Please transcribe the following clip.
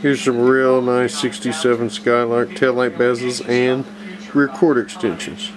Here's some real nice 67 Skylark taillight bezels and rear quarter extensions.